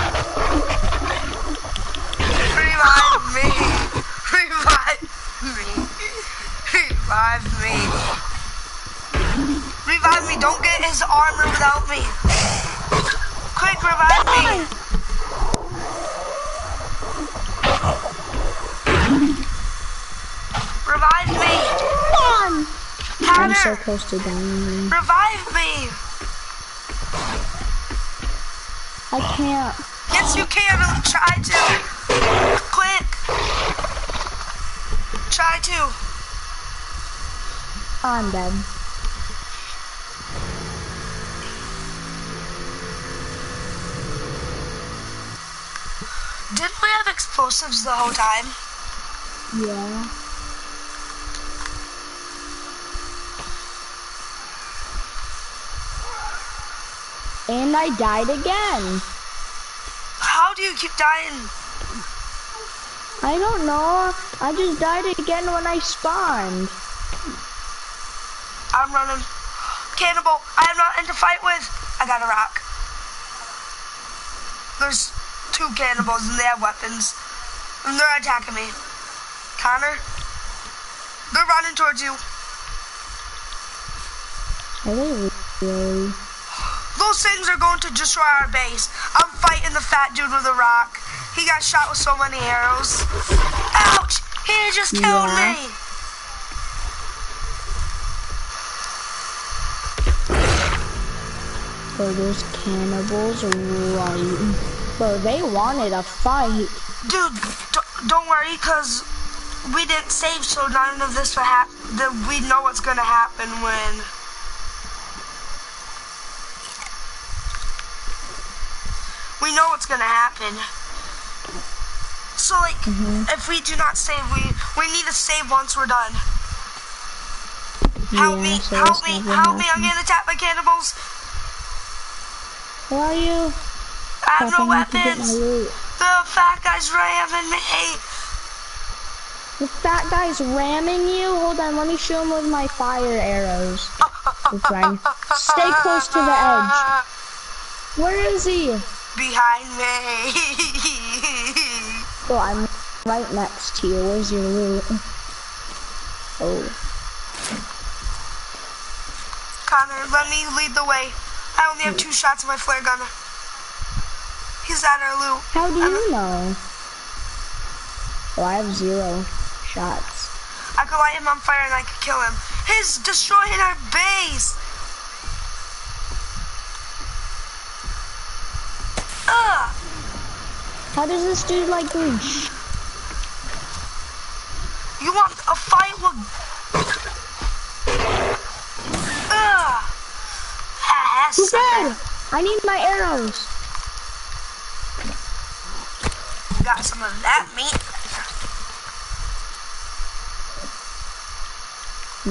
Revive me. Revive me. Revive me. Revive me. Don't get his armor without me. Quick, revive me. Revive me. Come on. I'm so close to dying. revive me. I can't. Yes, you can. Try to. Quick. Try to. I'm dead. Didn't we have explosives the whole time? Yeah. And I died again. How do you keep dying? I don't know. I just died again when I spawned. I'm running. Cannibal, I am not in to fight with. I got a rock. There's two cannibals and they have weapons. And they're attacking me. Connor? They're running towards you. Are they really? Those things are going to destroy our base. I'm fighting the fat dude with a rock. He got shot with so many arrows. Ouch! He just killed Yeah. me. Bro, those cannibals right. Bro, they wanted a fight. Dude, don't worry, cause we didn't save, so none of this will happen. We know what's gonna happen when. We know what's gonna happen. So like, mm-hmm. if we do not save, we we need to save once we're done. Help Yeah, me, so help me, help me! I'm getting attacked by cannibals. Where are you? I have no Crap, I need to get my weapons. The fat guy's ramming me. The fat guy's ramming you? Hold on, let me show him with my fire arrows. Stay close to the edge. Where is he? Behind me. Oh, I'm right next to you. Where's your loot? Oh. Connor, let me lead the way. I only have two shots of my flare gun. He's at our loot. How do you know? Oh, I have zero shots. I could light him on fire and I could kill him. He's destroying our base. Ugh. How does this dude like me? You want a fight with... Ugh. Ha ha! I need my arrows. Got some of that meat.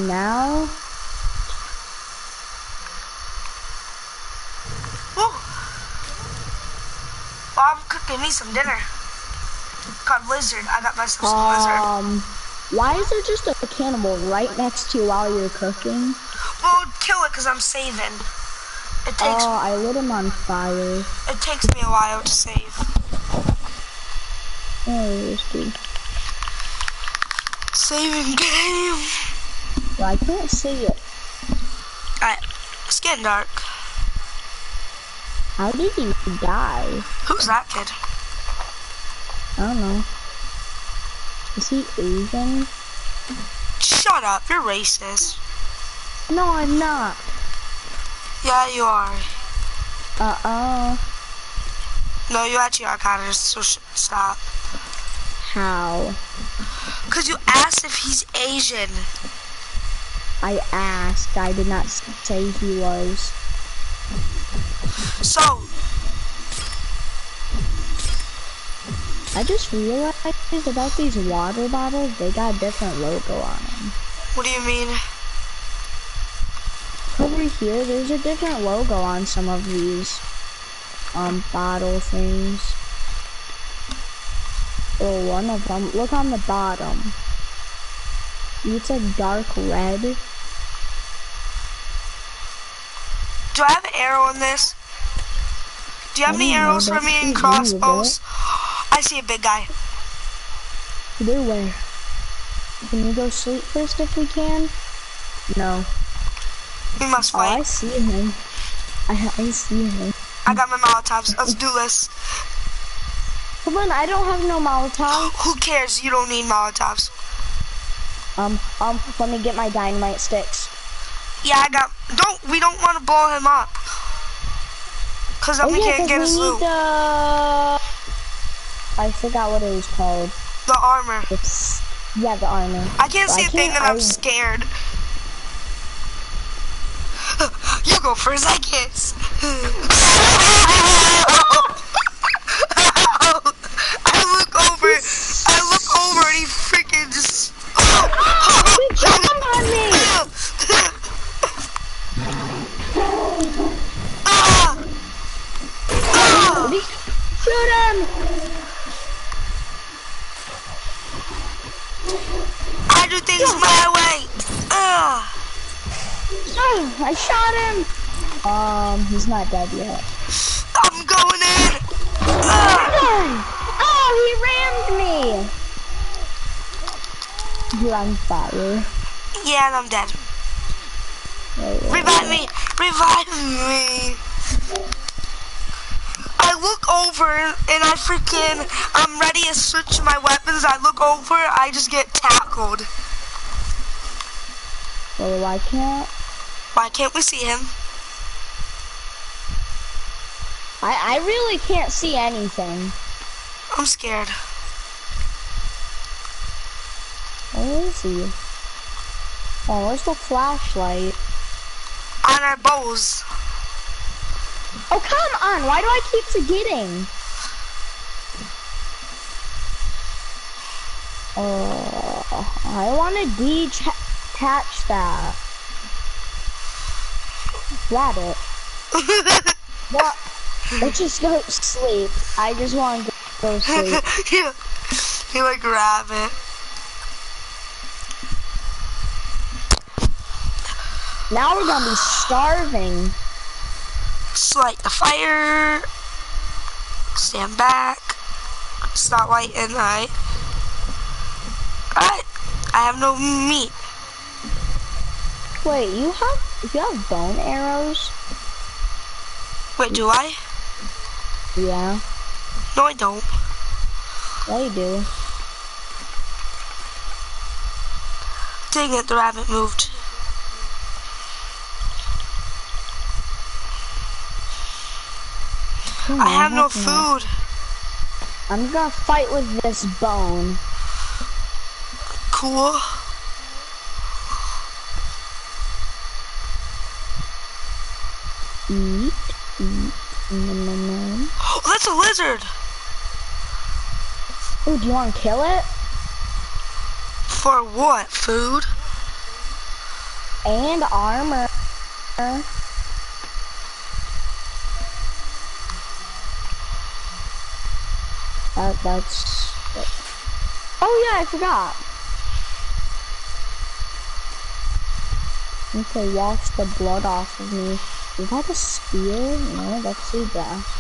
Now, Woo. Me some dinner. Called lizard. I got myself some lizard. um, why is there just a cannibal right next to you while you're cooking? Well, kill it because I'm saving. It takes Oh, I lit him on fire. it takes me a while to save. Oh, dude. Saving game. Well, I can't see it. Alright, it's getting dark. How did he die? Who's that kid? I don't know. Is he Asian? Shut up, you're racist. No, I'm not. Yeah, you are. Uh-uh. No, you actually are kind of, so sh- stop. How? Because you asked if he's Asian. I asked. I did not say he was. So, I just realized about these water bottles, they got a different logo on them. what do you mean? Over here, there's a different logo on some of these um bottle things. Oh, one of them. Look on the bottom. It's a dark red. Do I have an arrow in this? Do you have any know, arrows for me and crossbows? I see a big guy. Either way. Can we go sleep first if we can? No. We must fight. Oh, I see him. I, I see him. I got my Molotovs. Let's do this. Come on, I don't have no Molotovs. Who cares? You don't need Molotovs. Um, um, let me get my dynamite sticks. Yeah, I got. Don't. We don't want to blow him up. Cause then oh we yeah, can't get we his need loot. the... I forgot what it was called. The armor. It's yeah, the armor. I can't But see I a thing and I'm scared. you go first, I guess. Um, he's not dead yet. I'm going in. Ah! Oh, he rammed me! You're on fire. Yeah, and I'm dead. Wait, wait, Revive me! Revive me! I look over and I freaking, I'm ready to switch my weapons. I look over, I just get tackled. wait, why can't? Why can't we see him? I, I really can't see anything. I'm scared. Where is he? Oh, where's the flashlight? On our bows. Oh, come on! Why do I keep forgetting? Oh, I want to detach that. Rabbit. What? Let's just go sleep. I just want to go sleep. you, you like rabbit. Now we're gonna be starving. Light the fire. Stand back. It's not light and night. Alright. I have no meat. Wait, you have you have bone arrows? Wait, do I? Yeah, No, I don't. yeah you do. Dang it, the rabbit moved. Hmm, I have no food. I'm gonna fight with this bone. Cool. Eat, eat, nom. Oh, that's a lizard. Ooh, do you want to kill it? For what? Food? And armor. That, that's... Oh yeah, I forgot. Okay, wash the blood off of me. Is that a spear? No, that's a grass.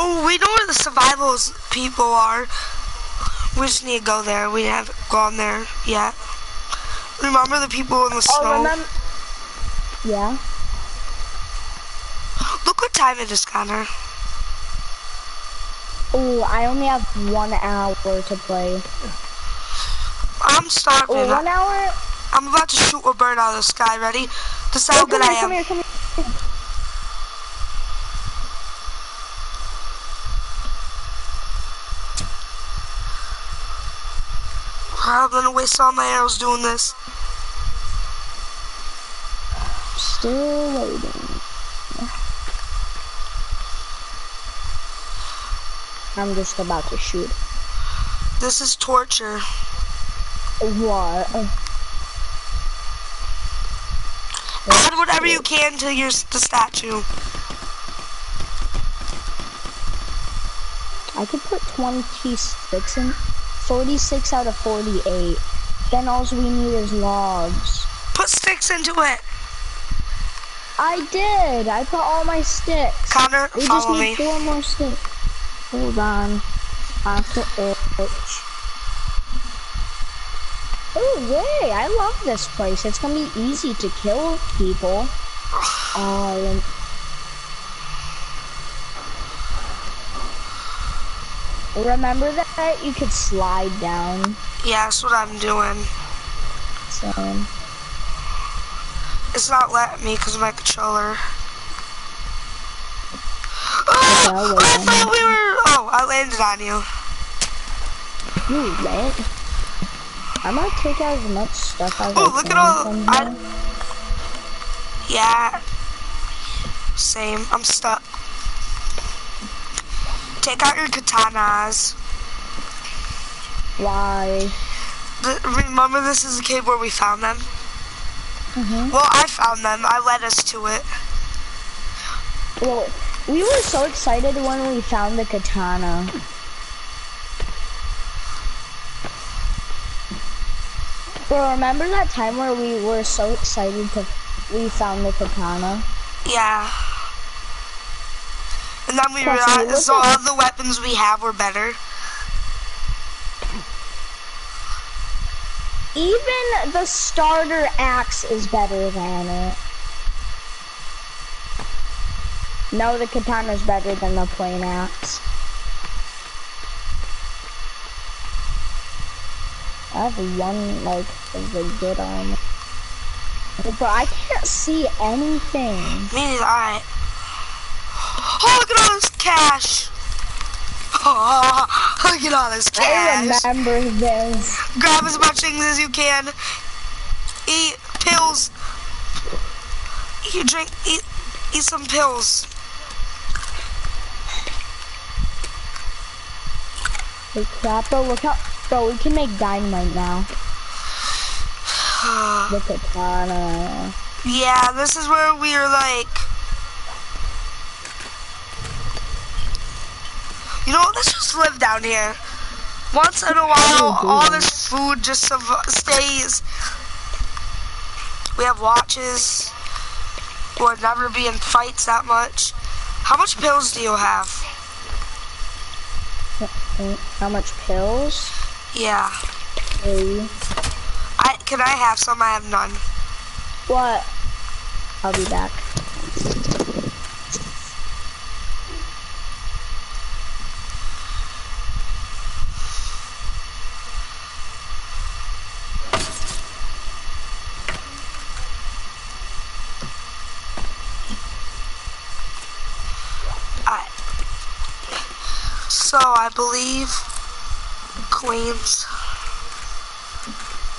Oh, we know where the survivals people are. We just need to go there. We haven't gone there yet. Remember the people in the Oh, snow? remember? Yeah. Look what time it is, Connor. Oh, I only have one hour to play. I'm starving. Oh, one hour? I'm about to shoot a bird out of the sky. Ready? This is Oh, how come good here, I come am. here, come here. I'm gonna waste all my arrows doing this. Still waiting. I'm just about to shoot. This is torture. What? Add whatever you can to your the statue. I could put 20 sticks in, 46 out of 48. Then all we need is logs. Put sticks into it. I did. I put all my sticks. Connor, we follow just need me. four more sticks. Hold on. I have to itch. Oh yay! I love this place. It's gonna be easy to kill people. Um. Remember that you could slide down. Yeah, that's what I'm doing. So It's not letting me because of my controller. Oh, on thought we were. Oh, I landed on you. you lit. I'm gonna take out as much stuff as Oh, I look at all- I- Yeah. Same. I'm stuck. Take out your katanas. Why? Th- Remember, this is the cave where we found them. Mhm. Well, I found them. I led us to it. Well, we were so excited when we found the katana. Bro, remember that time where we were so excited to we found the katana? Yeah. And then we realized so all the weapons we have were better. Even the starter axe is better than it. No, the katana is better than the plain axe. I have one, like, of the good armor. But I can't see anything. Me neither. Alright. Oh, look at all this cash. Oh, look at all this cash! I remember this. Grab as much things as you can. Eat pills. You drink, eat, eat some pills. Hey, crap, bro, look how, bro, we can make dynamite now. The katana. Yeah, this is where we are like. You know, let's just live down here. Once in a while, oh, all this food just stays. We have watches. We'll never be in fights that much. How much pills do you have? Uh, how much pills? Yeah. Three. I can I have some? I have none. What? I'll be back. I. So I believe Queens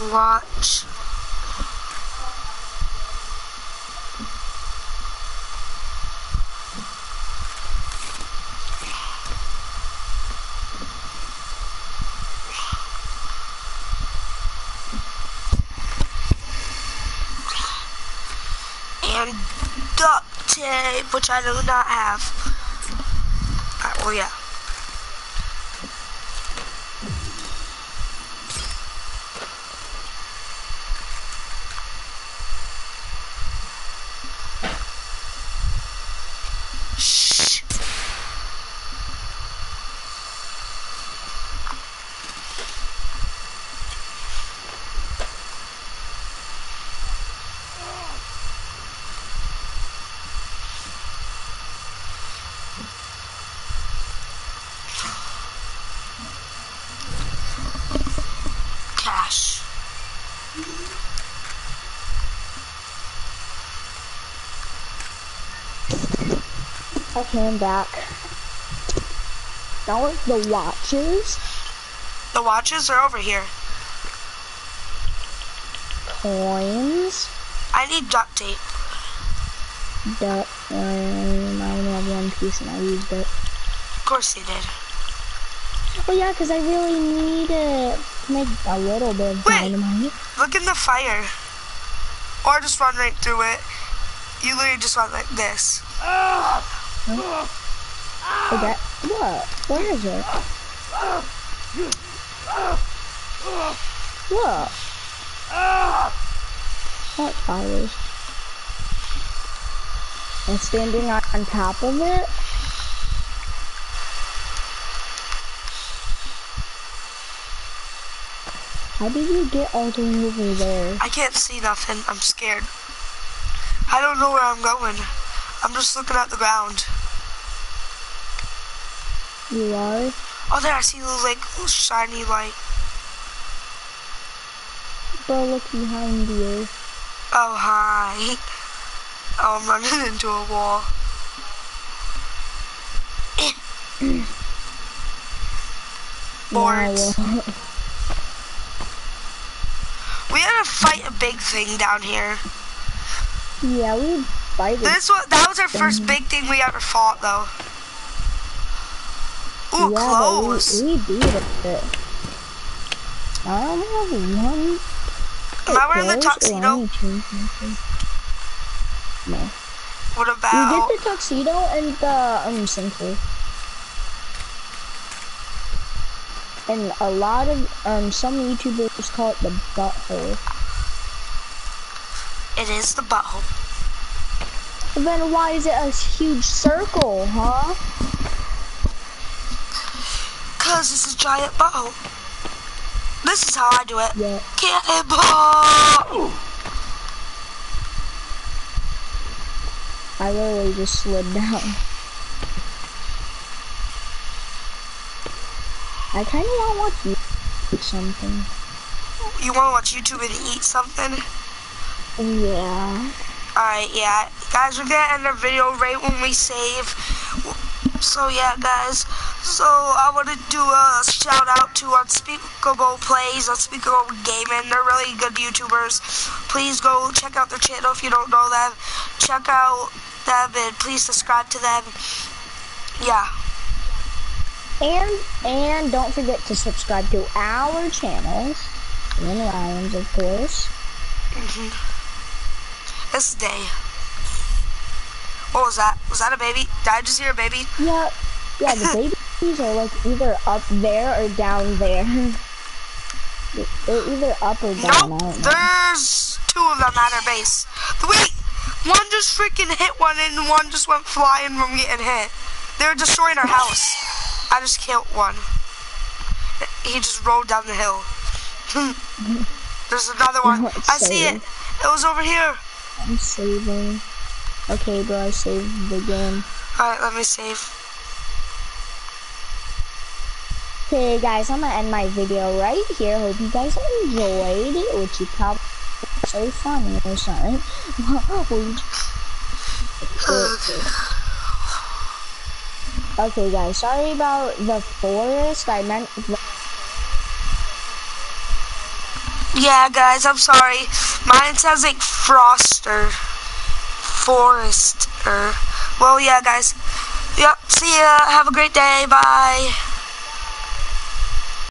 watch. And duct tape, which I do not have. Alright, well, yeah. Shh. Cash. I came back. Now with the watches, The watches are over here. coins, I need duct tape. Duct. um, I only have one piece and I used it. Of course they did. Oh yeah, because I really need it make a little bit of Wait. dynamite. Look in the fire. Or just run right through it. You literally just went like this. Okay. What? Where is it? What? What, Tyler? I'm standing on, on top of it? How did you get all the way over there? I can't see nothing. I'm scared. I don't know where I'm going. I'm just looking at the ground. You are? Oh, there, I see the like little shiny light. Bro, look behind you. Oh, hi. Oh, I'm running into a wall. Boards. We had to fight a big thing down here. yeah, we fight it. This was that was our first mm-hmm. big thing we ever fought, though. Ooh, yeah. But we, we beat it. I only have one. Am I wearing the tuxedo? I need to change something. No. What about? You get the tuxedo and the um sinker. And a lot of um some YouTubers call it the butthole. It is the butthole. Then why is it a huge circle, huh? Cause it's a giant butthole. This is how I do it. Yeah. Cannonball! I literally just slid down. I kind of want to watch you eat something. You want to watch YouTube and eat something? Yeah. Alright, yeah. Guys, we're gonna end our video right when we save. So, yeah, guys. So, I want to do a shout out to Unspeakable Plays, Unspeakable Gaming. They're really good YouTubers. Please go check out their channel if you don't know them. Check out them and please subscribe to them. Yeah. And and don't forget to subscribe to our channels. Ryan's, of course. hmm This day. What was that? Was that a baby? Did I just hear a baby? Yeah, yeah. The babies are like either up there or down there. They're either up or down. Nope, there's two of them at our base. Wait, one just freaking hit one and one just went flying from getting hit. They were destroying our house. I just killed one. He just rolled down the hill. There's another one. I see it. It was over here. I'm saving. Okay, bro, I saved the game. Alright, let me save. Okay, guys, I'm gonna end my video right here. Hope you guys enjoyed it, which you probably so funny or something. okay, guys, sorry about the forest. I meant Yeah, guys, I'm sorry. Mine sounds like Froster. Forester. Well, yeah, guys. Yep, see ya. Have a great day. Bye.